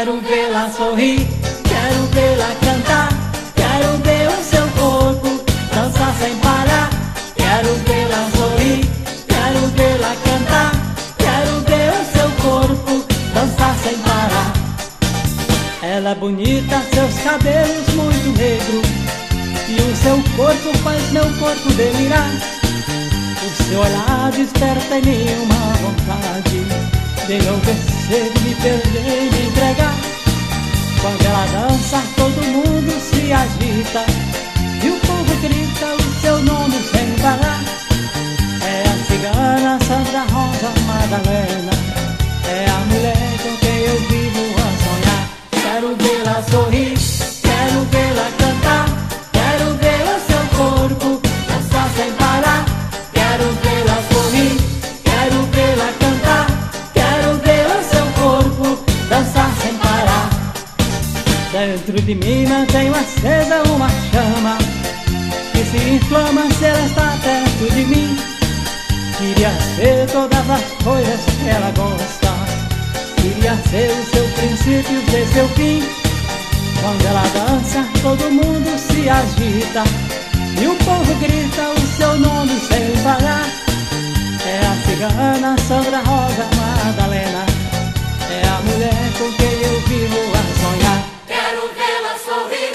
Quero vê-la sorrir, quero vê-la cantar, quero ver o seu corpo dançar sem parar. Quero vê-la sorrir, quero vê-la cantar, quero ver o seu corpo dançar sem parar. Ela é bonita, seus cabelos muito negros, e o seu corpo faz meu corpo delirar. O seu olhar desperta em mim uma vontade de enlouquecer, me perder, me entregar. Quando ela dança, todo mundo se agita e o povo grita o seu nome sem parar. É a cigana Sandra Rosa Madalena, é a mulher com quem eu vivo a sonhar. Quero vê-la Dentro de mim mantenho acesa uma chama que se inflama se ela está perto de mim. Queria ser todas as coisas que ela gosta, queria ser o seu princípio e seu fim. Quando ela dança, todo mundo se agita e o povo grita o seu nome sem parar. É a cigana Sandra Rosa Madalena, sorrir.